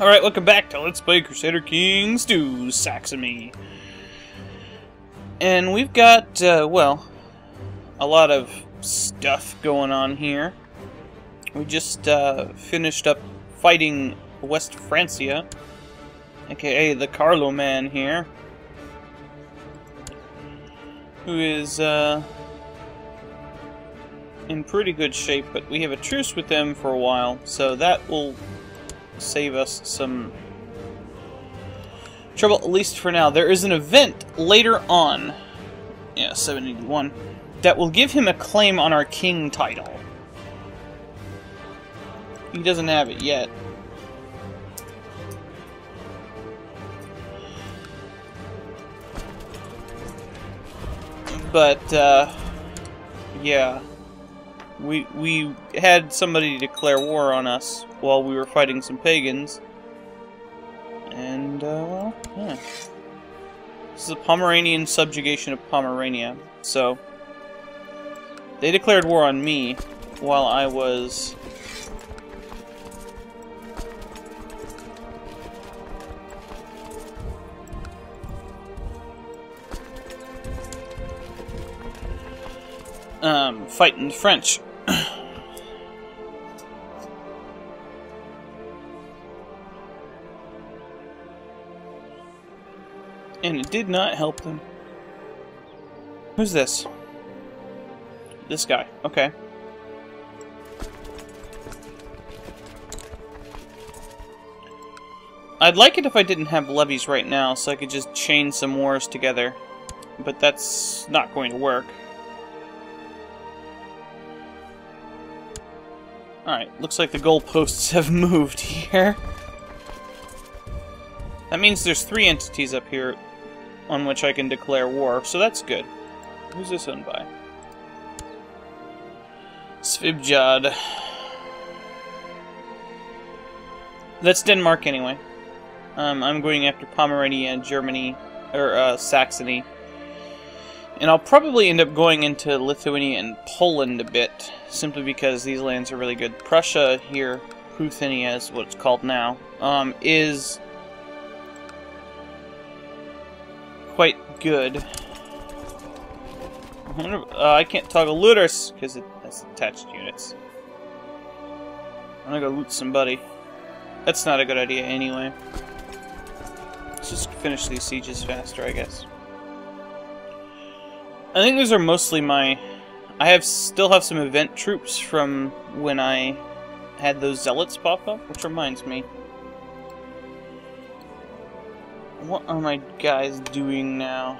Alright, welcome back to Let's Play Crusader Kings 2 Saxony. And we've got, uh, well, a lot of stuff going on here. We just uh, finished up fighting West Francia, aka the Carloman here, who is uh, in pretty good shape, but we have a truce with them for a while, so that will save us some trouble, at least for now. There is an event later on, yeah, 781, that will give him a claim on our king title. He doesn't have it yet. But, uh, yeah we we had somebody declare war on us while we were fighting some pagans. And, uh, yeah. This is a Pomeranian subjugation of Pomerania. So, they declared war on me while I was... Um, fighting the French. Did not help them. Who's this? This guy. Okay. I'd like it if I didn't have levies right now, so I could just chain some wars together. But that's not going to work. Alright, looks like the goalposts have moved here. That means there's three entities up here on which I can declare war, so that's good. Who's this owned by? Svibjad. That's Denmark anyway. Um, I'm going after Pomerania, and Germany, or uh, Saxony. And I'll probably end up going into Lithuania and Poland a bit, simply because these lands are really good. Prussia here, Ruthenia is what it's called now, um, is quite good. I, uh, I can't toggle looters because it has attached units. I'm gonna go loot somebody. That's not a good idea anyway. Let's just finish these sieges faster, I guess. I think those are mostly my... I have still have some event troops from when I had those zealots pop up, which reminds me. What are my guys doing now?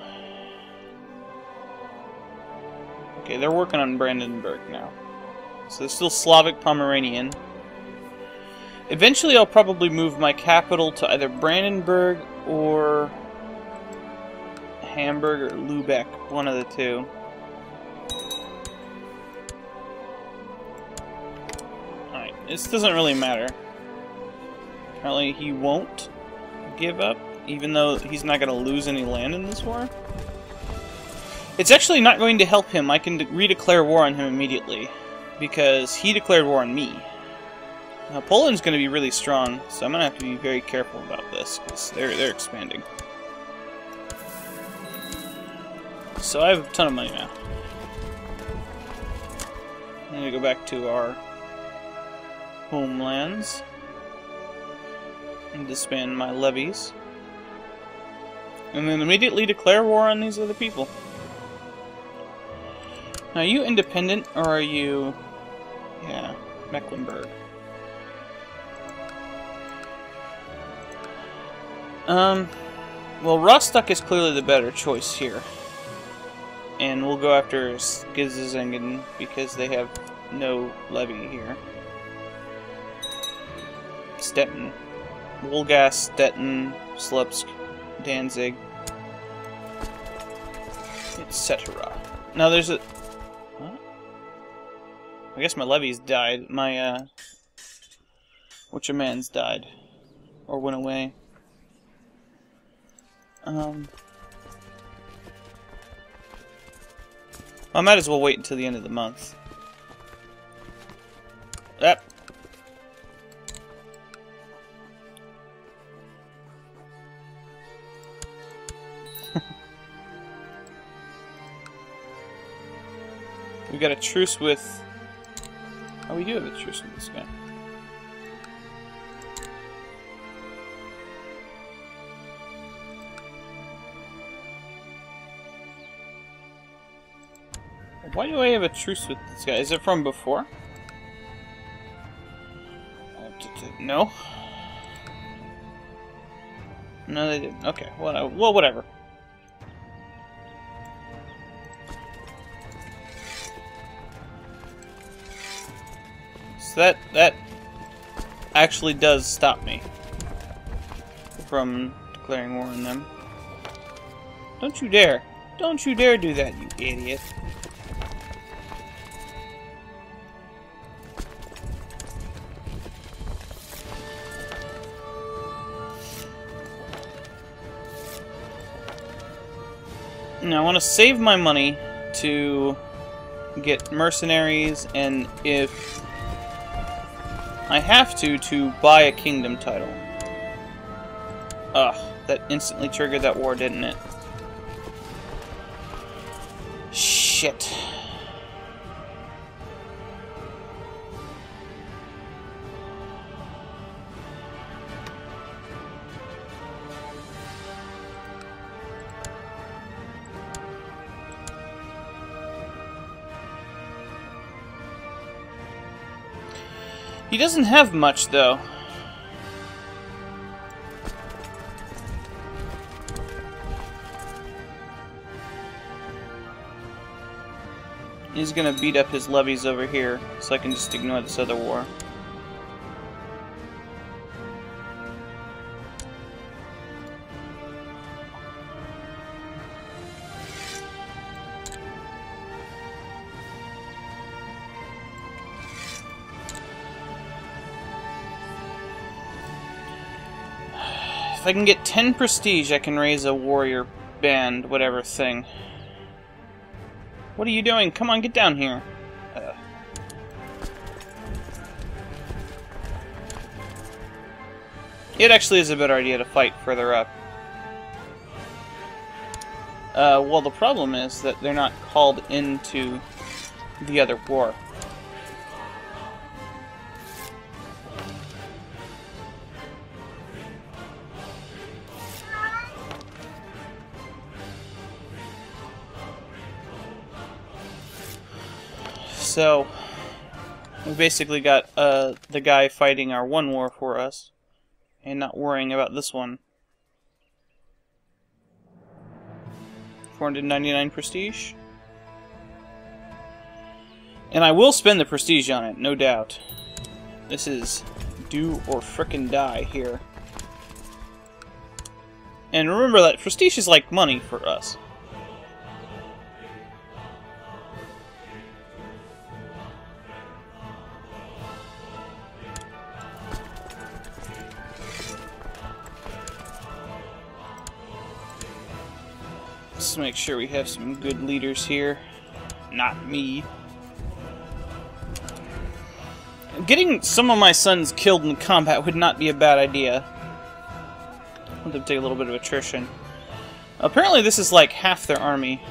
Okay, they're working on Brandenburg now. So they're still Slavic Pomeranian. Eventually I'll probably move my capital to either Brandenburg or Hamburg or Lubeck, one of the two. Alright, this doesn't really matter. Apparently he won't give up, even though he's not going to lose any land in this war. It's actually not going to help him. I can redeclare war on him immediately, because he declared war on me. Now, Poland's going to be really strong, so I'm going to have to be very careful about this, because they're, they're expanding. So I have a ton of money now. I'm gonna go back to our homelands and disband my levies. And then immediately declare war on these other people. Now, are you independent or are you... Yeah, Mecklenburg. Um, well, Rostock is clearly the better choice here and we'll go after Skizingen because they have no levy here. Stettin. Wolgast, Stettin, Slupsk, Danzig, etc. Now there's a... I guess my levies died. My, uh... What's your man's died. Or went away. Um... I might as well wait until the end of the month. We got a truce with... Oh, we do have a truce with this guy. Why do I have a truce with this guy? Is it from before? No. No, they didn't. Okay, well, well whatever. Actually does stop me from declaring war on them. Don't you dare. Don't you dare do that, you idiot. Now I want to save my money to get mercenaries and if I have to to buy a kingdom title. Ugh, that instantly triggered that war, didn't it? Shit. He doesn't have much, though. He's gonna beat up his levies over here, so I can just ignore this other war. I can get 10 prestige, I can raise a warrior band, whatever thing. What are you doing? Come on, get down here. Uh. It actually is a better idea to fight further up. Uh, well, the problem is that they're not called into the other war. So, we basically got uh, the guy fighting our one war for us, and not worrying about this one. 499 prestige. And I will spend the prestige on it, no doubt. This is do or frickin' die here. And remember that prestige is like money for us. Let's make sure we have some good leaders here. Not me. Getting some of my sons killed in combat would not be a bad idea. Let them take a little bit of attrition. Apparently this is like half their army.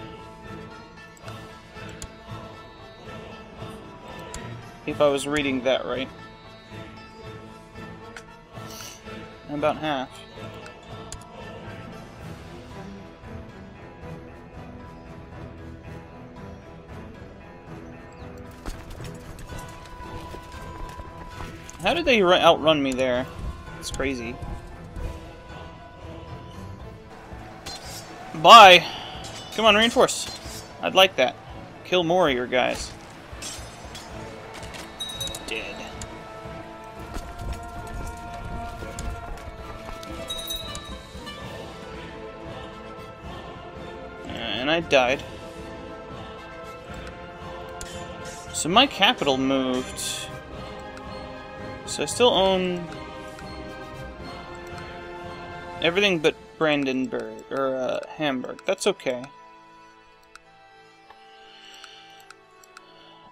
If I was reading that right. About half. How did they outrun me there? It's crazy. Bye! Come on, reinforce. I'd like that. Kill more of your guys. Dead. Uh, and I died. So my capital moved so I still own everything but Brandenburg, or uh, Hamburg. That's okay.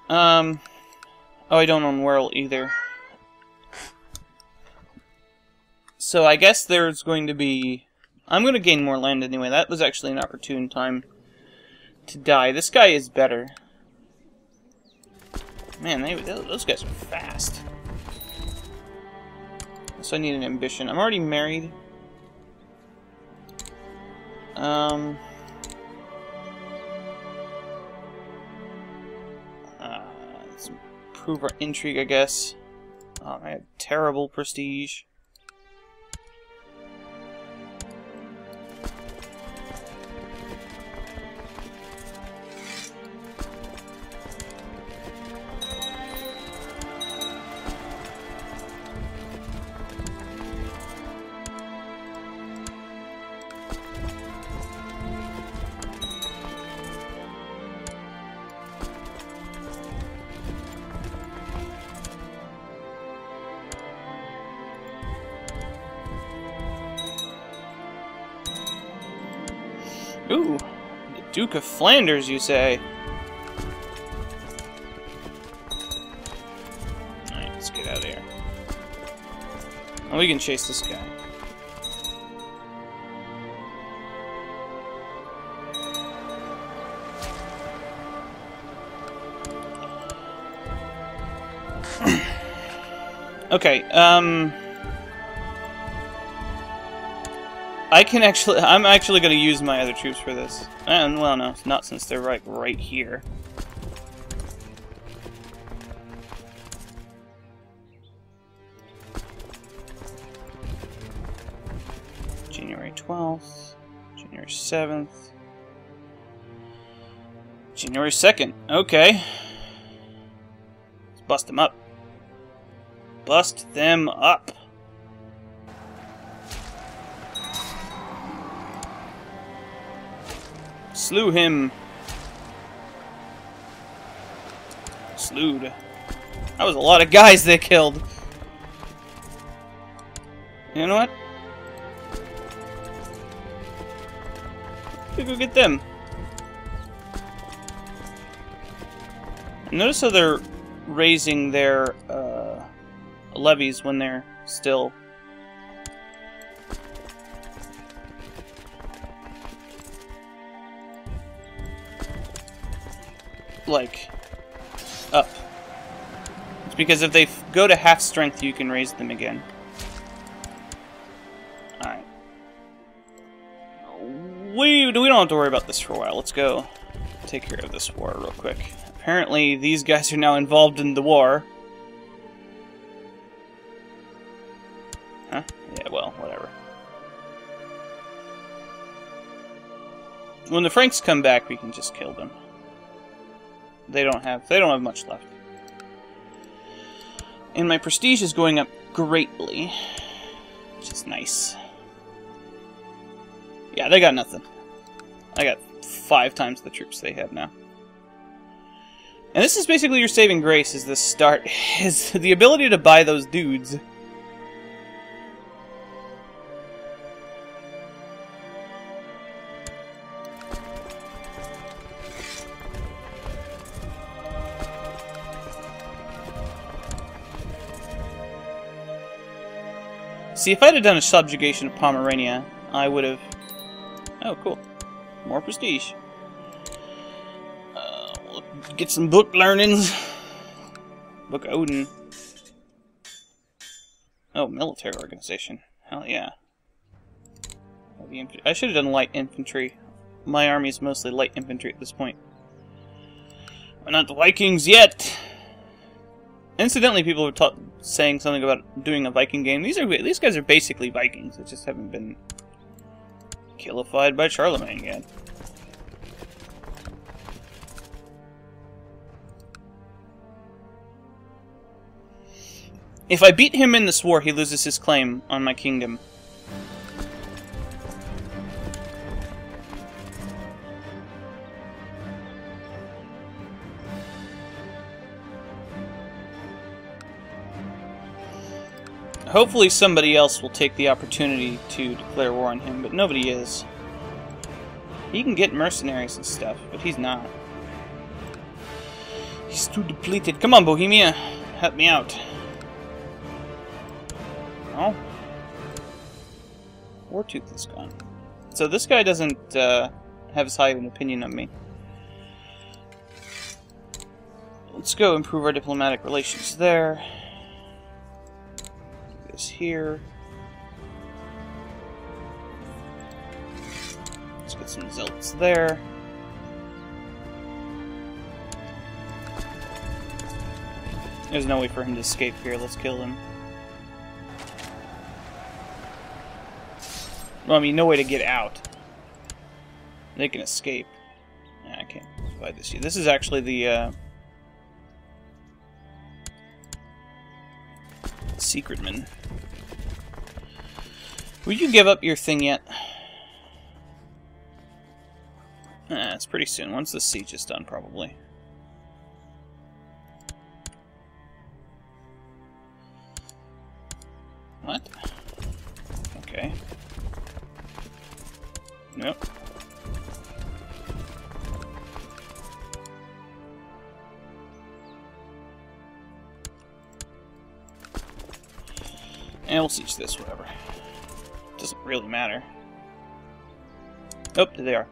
Um, oh, I don't own Werle either. So I guess there's going to be... I'm going to gain more land anyway. That was actually an opportune time to die. This guy is better. Man, they, those guys are fast. So I need an ambition. I'm already married. Um... Uh, let's improve our intrigue, I guess. Oh, I have terrible prestige. Ooh, the Duke of Flanders, you say? Alright, let's get out of here. And we can chase this guy. okay, um... I can actually, I'm actually going to use my other troops for this. And, well, no, not since they're right, right here. January 12th, January 7th, January 2nd. Okay. Let's bust them up. Bust them up. Slew him. Slewed. That was a lot of guys they killed. You know what? We go get them. Notice how they're raising their uh, levies when they're still like, up. It's because if they go to half strength, you can raise them again. Alright. We, we don't have to worry about this for a while. Let's go take care of this war real quick. Apparently, these guys are now involved in the war. Huh? Yeah, well, whatever. When the Franks come back, we can just kill them they don't have they don't have much left. And my prestige is going up greatly, which is nice. Yeah, they got nothing. I got five times the troops they have now. And this is basically your saving grace, is the start, is the ability to buy those dudes. See, if I'd have done a subjugation of Pomerania, I would have... Oh, cool. More prestige. Uh, we'll get some book learnings. Book Odin. Oh, military organization. Hell yeah. I should have done light infantry. My army is mostly light infantry at this point. We're not the Vikings yet! Incidentally, people were saying something about doing a Viking game. These are these guys are basically Vikings. They just haven't been killified by Charlemagne yet. If I beat him in this war, he loses his claim on my kingdom. Hopefully somebody else will take the opportunity to declare war on him, but nobody is. He can get mercenaries and stuff, but he's not. He's too depleted. Come on, Bohemia. Help me out. Oh. Wartooth is gone. So this guy doesn't uh, have as high of an opinion of me. let's go improve our diplomatic relations there. This here. Let's get some zealots there. There's no way for him to escape here. Let's kill him. Well, I mean, no way to get out. They can escape. Nah, I can't buy this. This is actually the, uh... Secretman. Will you give up your thing yet? Ah, it's pretty soon. Once the siege is done, probably. What? Okay. Nope. And we'll siege this, whatever. Really matter. Oh, there they are.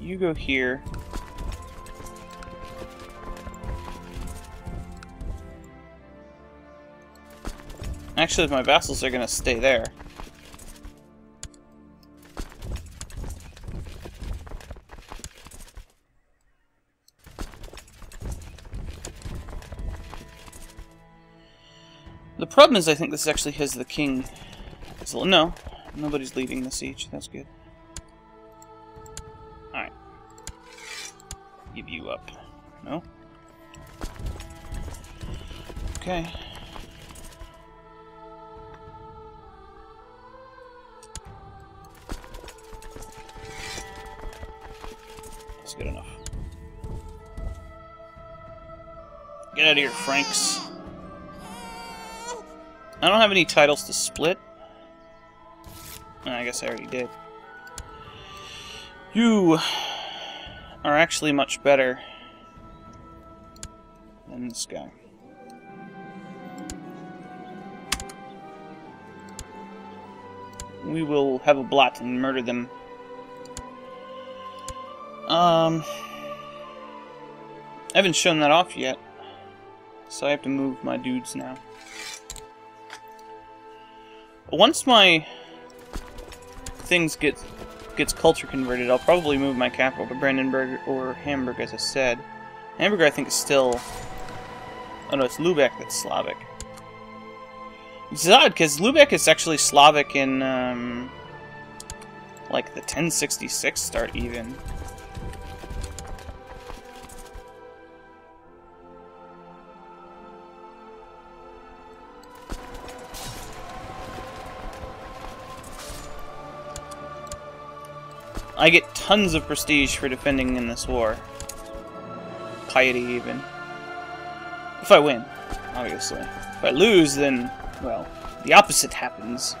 You go here. Actually, my vassals are gonna stay there. Problem is I think this actually has the king. So, no, nobody's leaving the siege. That's good. Alright. Give you up. No? Okay. That's good enough. Get out of here, Franks. I don't have any titles to split. I guess I already did. You are actually much better than this guy. We will have a blot and murder them. Um, I haven't shown that off yet, so I have to move my dudes now. Once my things get gets culture converted, I'll probably move my capital to Brandenburg or Hamburg, as I said. Hamburg, I think, is still... Oh no, it's Lubeck that's Slavic. It's odd, because Lubeck is actually Slavic in, um, like, the 1066 start, even. I get tons of prestige for defending in this war. Piety, even. If I win, obviously. If I lose, then, well, the opposite happens.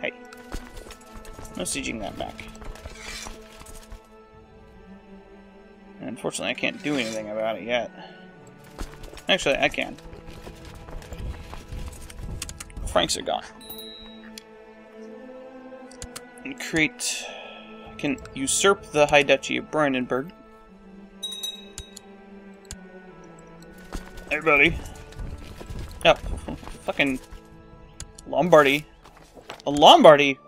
Hey. No sieging that back. And unfortunately, I can't do anything about it yet. Actually, I can. Franks are gone. And create... can usurp the High Duchy of Brandenburg. Everybody. Yep. Fucking... Lombardy. A Lombardy?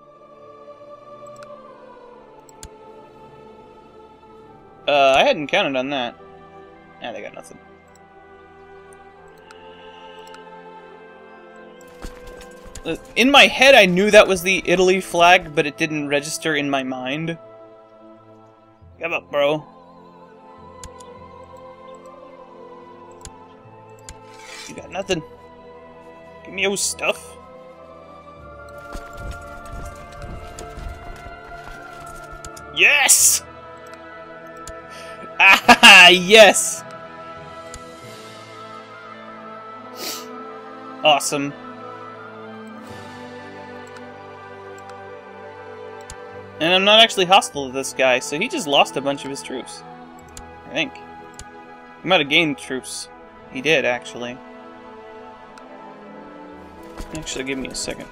Uh, I hadn't counted on that. Yeah, they got nothing. In my head, I knew that was the Italy flag, but it didn't register in my mind. Give up, bro. You got nothing. Give me your stuff. Yes! Ah, yes! Awesome. And I'm not actually hostile to this guy, so he just lost a bunch of his troops. I think. He might have gained troops. He did, actually. Actually, give me a second.